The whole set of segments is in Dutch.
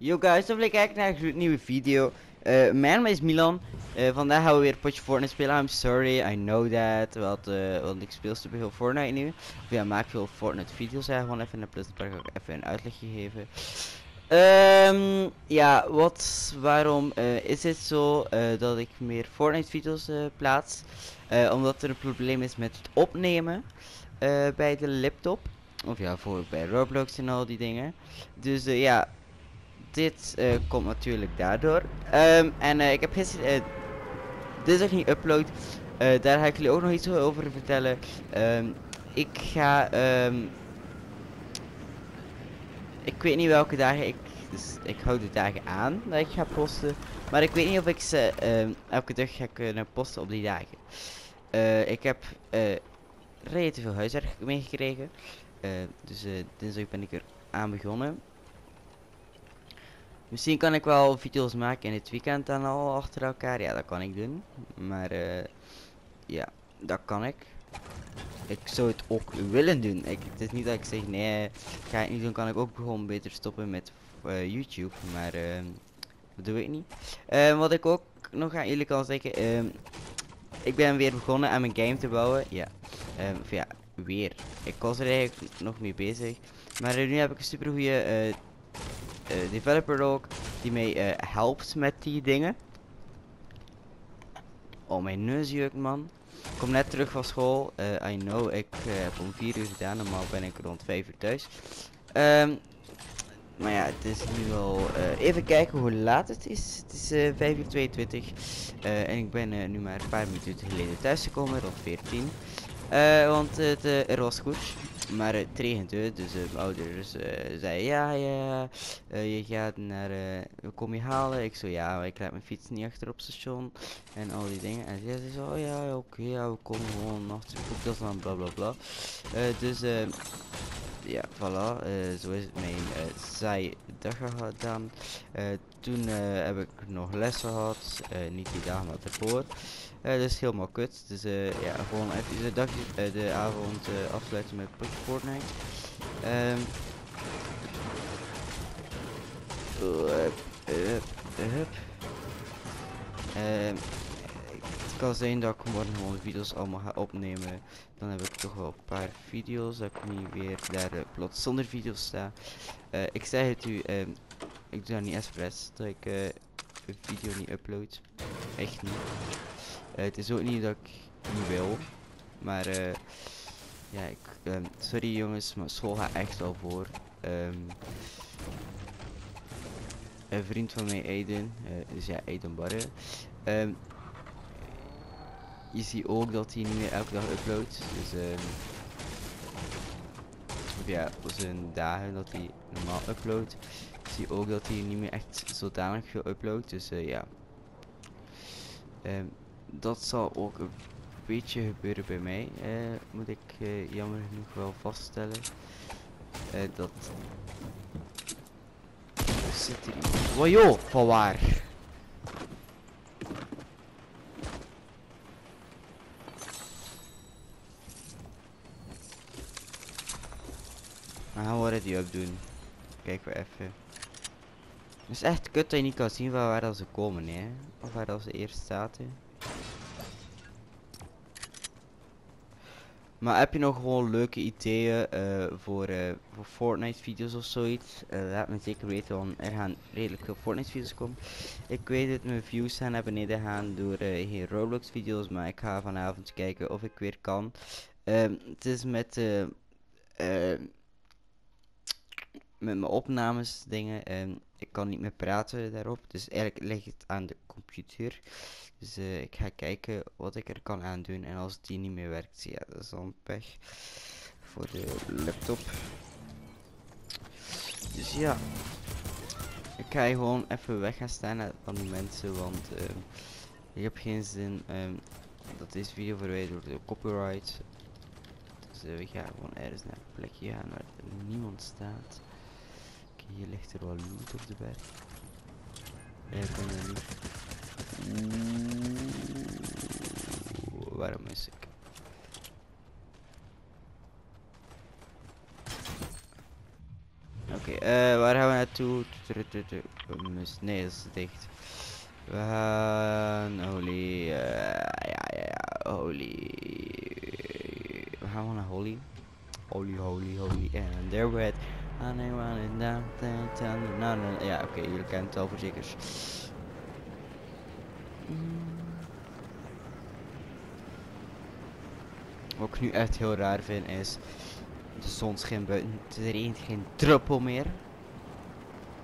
Yo guys, welkom kijken naar een nieuwe video. Eh mijn naam is Milan. Eh, vandaag gaan we weer een potje Fortnite spelen. I'm sorry, I know that. Want, eh, want ik speel super veel Fortnite nu. Of ja, maak veel Fortnite video's. Ja, gewoon even plus daar ga ik even een uitlegje geven. Ehm, ja, wat, waarom is het zo dat ik meer Fortnite video's plaats? Omdat er een probleem is met het opnemen bij de laptop. Of ja, voor bij Roblox en al die dingen. Dus ja, dit eh, komt natuurlijk daardoor. Ehm, en eh, ik heb gisteren eh dinsdag niet upload. Eh, daar ga ik jullie ook nog iets over vertellen. Ehm, ik ga. ehm, ik weet niet welke dagen ik. Dus ik hou de dagen aan dat ik ga posten. Maar ik weet niet of ik ze elke dag ga kunnen posten op die dagen. Ik heb relatief veel huiswerk meegekregen. Dus dinsdag ben ik er aan begonnen. Misschien kan ik wel video's maken in het weekend dan al achter elkaar. Ja, dat kan ik doen. Maar eh, ja, dat kan ik. Ik zou het ook willen doen. Ik, het is niet dat ik zeg nee, ga ik niet doen. Kan ik ook gewoon beter stoppen met eh, YouTube. Maar ehm, dat doe ik niet. Eh, wat ik ook nog aan jullie kan zeggen. ehm, ik ben weer begonnen aan mijn game te bouwen. Ja, ehm, of ja, weer. Ik was er eigenlijk nog mee bezig. Maar eh, nu heb ik een super goede developer ook. Die mij eh, helpt met die dingen. Oh, mijn neus jeukt, man. Ik kom net terug van school. Eh, I know, ik eh, heb om 4 uur gedaan. Normaal ben ik rond 5 uur thuis. Ehm, maar ja, het is nu al... eh, even kijken hoe laat het is. Het is eh 5 uur 22. eh, en ik ben eh, nu maar een paar minuten geleden thuis gekomen, rond 14. Eh, want het, eh, er was goed. Maar het regende, dus eh, mijn ouders zeiden ja, ja, je gaat naar, komen je halen. Ik zo ja, ik laat mijn fiets niet achter op station en al die dingen. En zij zei zo, oh ja, oké, we komen gewoon achter de dat dan bla bla bla. Dus ja, voilà, zo is het mijn saai dag gedaan. Toen heb ik nog lessen gehad, eh, niet die dag, maar ervoor. Eh dus helemaal kut. Dus eh, ja, gewoon even de, dag, eh, de avond afsluiten met Fortnite. Ehm hup, hup, hup. Ehm, het kan zijn dat ik morgen gewoon video's allemaal ga opnemen. Dan heb ik toch wel een paar video's. Dat ik niet weer daar eh, plots zonder video's sta. Ik zeg het u, ehm, ik doe dat niet expres. Dat ik een video niet upload. Echt niet. Eh, het is ook niet dat ik niet wil. Maar eh, ja, ik, ehm, sorry jongens, maar school gaat echt wel voor. Ehm, een vriend van mij, Aiden, eh, dus ja, Aiden Barre. ehm, je ziet ook dat hij niet meer elke dag uploadt. Dus ja, op zijn dagen dat hij normaal uploadt, zie je ook dat hij niet meer echt zodanig veel uploadt. Dus eh, ja. Ehm, dat zal ook een beetje gebeuren bij mij, eh, moet ik eh, jammer genoeg wel vaststellen. Dat zit hier iemand. Wow, joh, van waar? Dan gaan we ready up doen. Kijken we even. Het is echt kut dat je niet kan zien van waar dat ze komen, hè. Of waar dat ze eerst zaten. Maar heb je nog gewoon leuke ideeën eh, voor, eh, voor Fortnite video's of zoiets? Eh, laat me zeker weten, want er gaan redelijk veel Fortnite video's komen. Ik weet dat mijn views gaan naar beneden gaan door geen Roblox video's, maar ik ga vanavond kijken of ik weer kan. Ehm, het is met, eh, met mijn opnames dingen, ehm, ik kan niet meer praten daarop, dus eigenlijk ligt het aan de computer. Dus eh, ik ga kijken wat ik er kan aan doen. En als die niet meer werkt, ja, dat is dan pech voor de laptop. Dus ja, ik ga gewoon even weg gaan staan van die mensen, want ehm, ik heb geen zin ehm, dat deze video verwijderd wordt door copyright. Dus eh, we gaan gewoon ergens naar een plekje gaan waar niemand staat. Hier ligt er wel loot op de berg. Ik kan er niet. Waarom is ik? Oké, eh, waar gaan we naartoe. Nee, dat is dicht. We gaan Holy. Uh, ja, ja, ja. Holy. We gaan naar Holy. Holy, holy, holy. And there we Nou, nou, ja, oké, jullie kennen het al verzekers. Wat ik nu echt heel raar vind is. De zon schijnt buiten. Het regent geen druppel meer.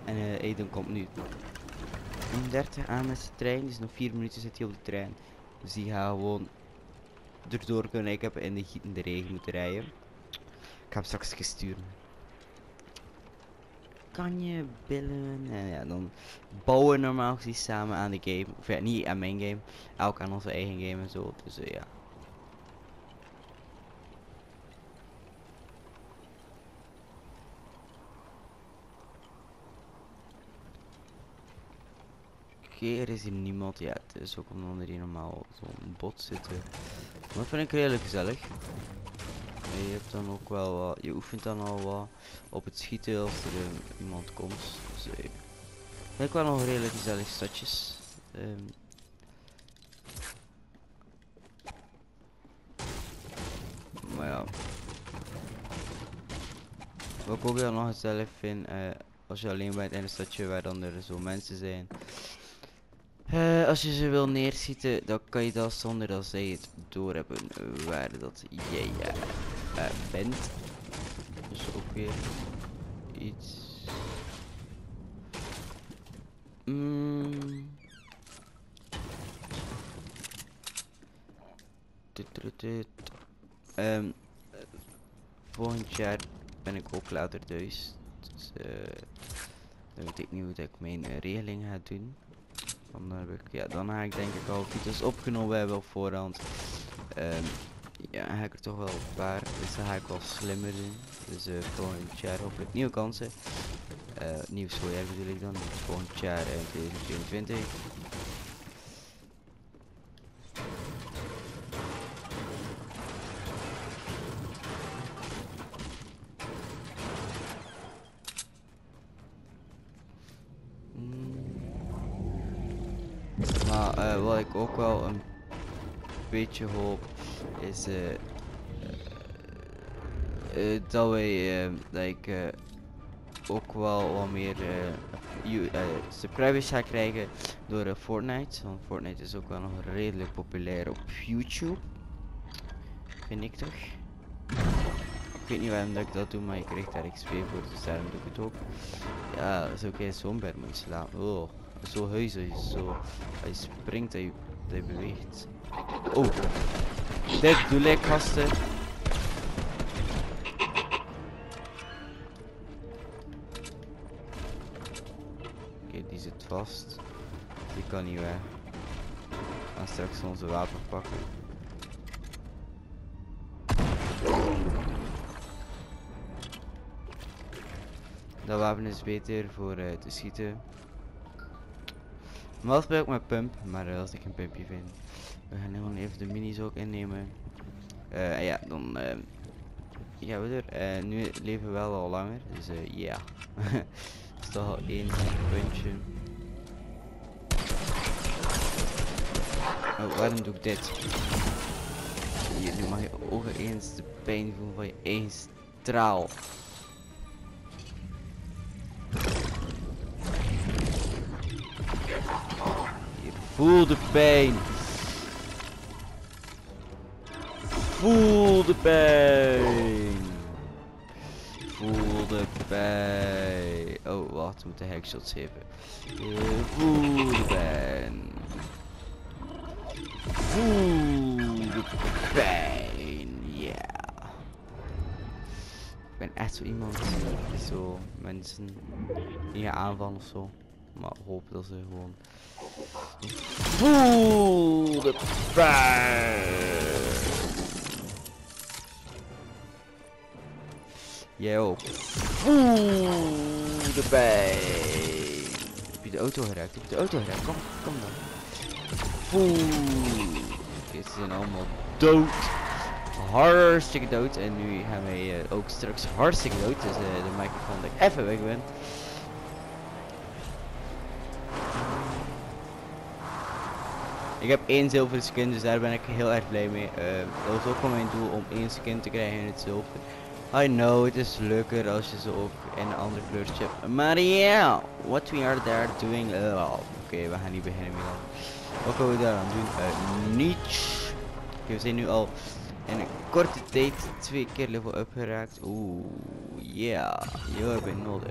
En uh, Eden komt nu 30 aan met zijn trein. Dus nog 4 minuten zit hij op de trein. Dus die gaat gewoon erdoor kunnen. Ik heb in de gietende regen moeten rijden. Ik ga hem straks gestuurd. Kan je billen? En ja, dan bouwen we normaal gezien samen aan de game. Of ja, niet aan mijn game. Elk aan onze eigen game en zo. Dus uh, ja. er is hier niemand. Ja, het is ook omdat er hier normaal zo'n bot zitten. Maar dat vind ik redelijk gezellig. Je hebt dan ook wel wat, je oefent dan al wat op het schieten als er uh, iemand komt. Dus uh, vind ik wel nog redelijk gezellig stadjes. Um, maar ja. Wat ik ook nog gezellig vind, uh, als je alleen bent in een stadje waar dan er zo mensen zijn. Uh, als je ze wil neerschieten, dan kan je dat zonder dat zij het doorhebben waar dat jij uh, bent. Dus ook weer iets. Mm. Um, volgend jaar ben ik ook later thuis. Dus uh, dan weet ik niet hoe ik mijn regeling ga doen. Dan heb ik, ja, dan ga ik denk ik al video's opgenomen hebben op voorhand. Um, ja, ik er toch wel een paar. Dus dan ga ik wel slimmer doen. Dus uh, volgend jaar hopelijk nieuwe kansen. Uh, nieuw schooljaar bedoel ik dan. Volgend jaar in 2022. Maar uh, wat ik ook wel een beetje hoop is uh, uh, dat wij dat ik ook wel wat meer subscribers ga krijgen door Fortnite. Want Fortnite is ook wel nog redelijk populair op YouTube. Vind ik toch? Ik weet niet waarom dat ik dat doe, maar je krijgt daar XP voor, dus daarom doe ik het ook. Ja, zo kan je zo'n berg moet slaan. Oh zo huis is zo. Hij springt, hij, hij beweegt. Oh. Dit doe ik gasten. Oké, die zit vast. Die kan niet weg. Gaan straks onze wapen pakken. Dat wapen is beter voor uh, te schieten. Normaal speel ik met pump, maar uh, als ik een pumpje vind. We gaan gewoon even de minis ook innemen. Uh, ja, dan uh, we er. Uh, nu leven we wel al langer, dus ja. Yeah. is toch al één puntje. Oh, waarom doe ik dit? Hier, nu mag je ogen eens de pijn voelen van je eigen straal. Voel de pijn. Voel de pijn. Voel de pijn. Oh, wacht, we moeten headshots geven. Voel de pijn. Voel de pijn. Ja. Yeah. Ik ben echt zo iemand die zo mensen in aanvallen of zo. Maar hoop dat ze gewoon Voel de pijn. Yo. Voel de pijn. Heb je de auto geraakt? Heb je de auto geraakt? Kom, kom dan. Voel. Dit zijn allemaal dood. Hartstikke dood. En nu gaan wij uh, ook straks hartstikke dood. Dus uh, de microfoon dat ik even weg ben. Ik heb één zilveren skin, dus daar ben ik heel erg blij mee. Uh, dat was ook wel mijn doel om één skin te krijgen in het zilver. I know, het is leuker als je ze ook in een ander kleurtje hebt. Maar ja, yeah, what we are there doing... Uh, Oké, we gaan niet beginnen Milan. Wat gaan we daar aan doen? Uh, niets. we zijn nu al in een korte tijd twee keer level up geraakt. Oeh, yeah, je hebt nodig.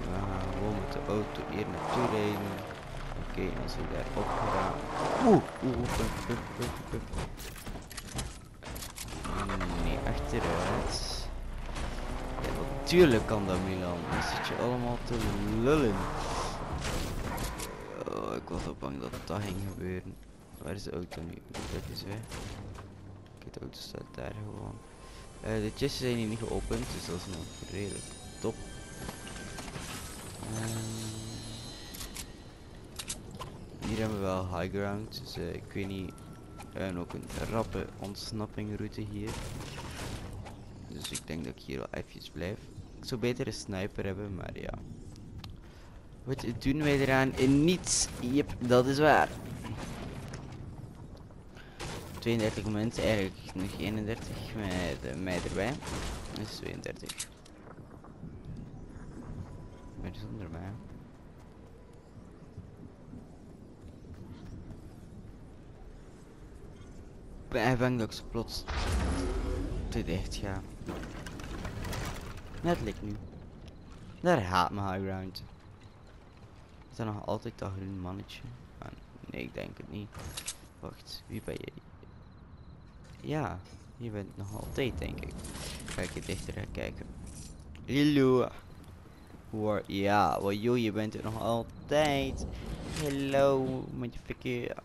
We gaan gewoon met de auto hier naartoe rijden. Oké, okay, als we daar op gaan. Oeh, oeh, oeh, Nee, achteruit. Ja, natuurlijk kan dat Milan. Dan zit je allemaal te lullen. Oh, ik was al bang dat dat ging gebeuren. Waar is de auto nu? Dat is weg. Kijk, de auto staat daar gewoon. Uh, de chests zijn hier niet geopend, dus dat is nog redelijk top. Hier hebben we wel high ground, dus uh, ik weet niet. En ook een rappe ontsnappingroute hier. Dus ik denk dat ik hier wel eventjes blijf. Ik zou beter een sniper hebben, maar ja. Wat doen wij eraan? In niets. Yep, dat is waar. 32 mensen, eigenlijk nog 31 met uh, mij erbij. Is 32. Maar zonder mij. Ik ben dat ze plots te dicht ga. Net ligt nu. Daar gaat mijn high ground. Is er nog altijd dat groen mannetje? Ah, nee, ik denk het niet. Wacht, wie ben jij? Ja, je bent nog altijd, denk ik. Ga ik je dichter gaan kijken. Hallo. Hoor, ja, wel joh, je bent er nog altijd. Hallo, met je verkeer.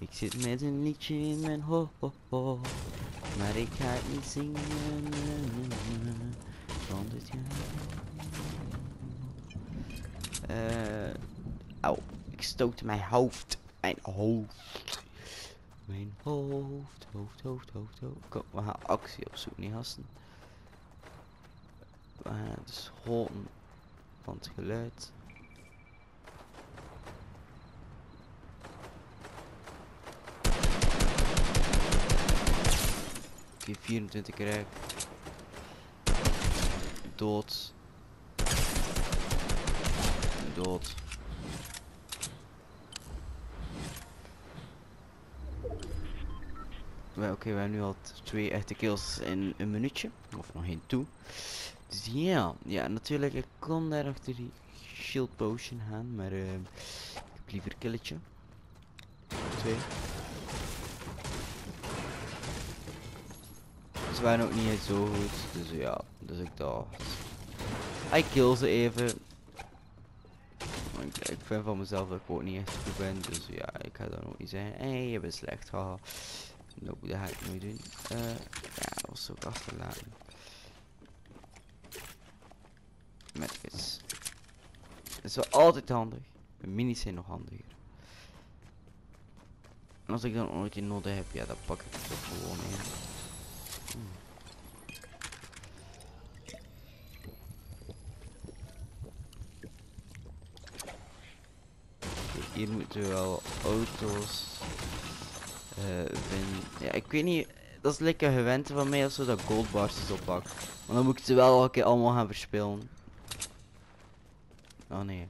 Ik zit met een liedje in mijn ho, ho, ho. Maar ik ga het niet zingen. Want ja. Uh, au. Ik stoot mijn hoofd. Mijn hoofd. Mijn hoofd, hoofd, hoofd, hoofd, hoofd. Kom, we gaan actie opzoeken, niet hassen. We gaan dus horen van het geluid. Oké, 24 rijk. Dood. Dood. Oké, okay, we hebben nu al twee echte kills in een minuutje. Of nog geen toe. Dus ja, ja, natuurlijk, ik kon daar achter die shield potion gaan, maar uh, ik heb liever killetje. Twee. Ze waren ook niet zo goed, dus ja, dus ik dacht. Ik kill ze even. Ik, ik vind van mezelf dat ik ook niet echt goed ben, dus ja, ik ga dan ook niet zeggen, hé, hey, je bent slecht, haha. Nope, dat ga ik nooit doen. Uh, ja, dat was ook achterlaten. Medkits. Dat is wel altijd handig. De minis zijn nog handiger. En als ik dan ooit in nodig heb, ja, dan pak ik het ook gewoon in. Hmm. hier moeten we wel auto's uh, ja, ik weet niet, dat is lekker gewend van mij als zo dat goldbars is oppak. Maar dan moet ik ze wel een keer allemaal gaan verspillen. Oh nee.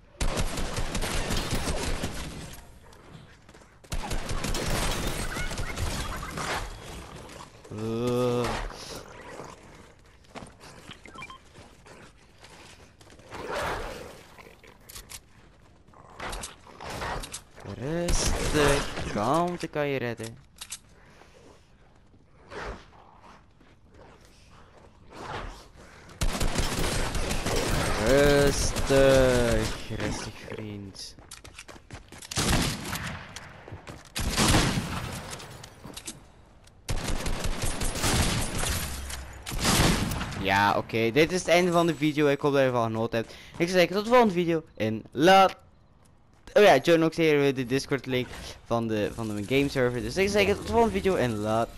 Uh. Rustig. Kalmte kan je redden. Rustig. Rustig vriend. Ja, oké. Dit is het einde van de video. Ik hoop dat je ervan genoten hebt. Ik zeg tot de volgende video. En laat. Oh ja, join ook weer de Discord link van de, van de game server. Dus ik zeg tot de volgende video en laat.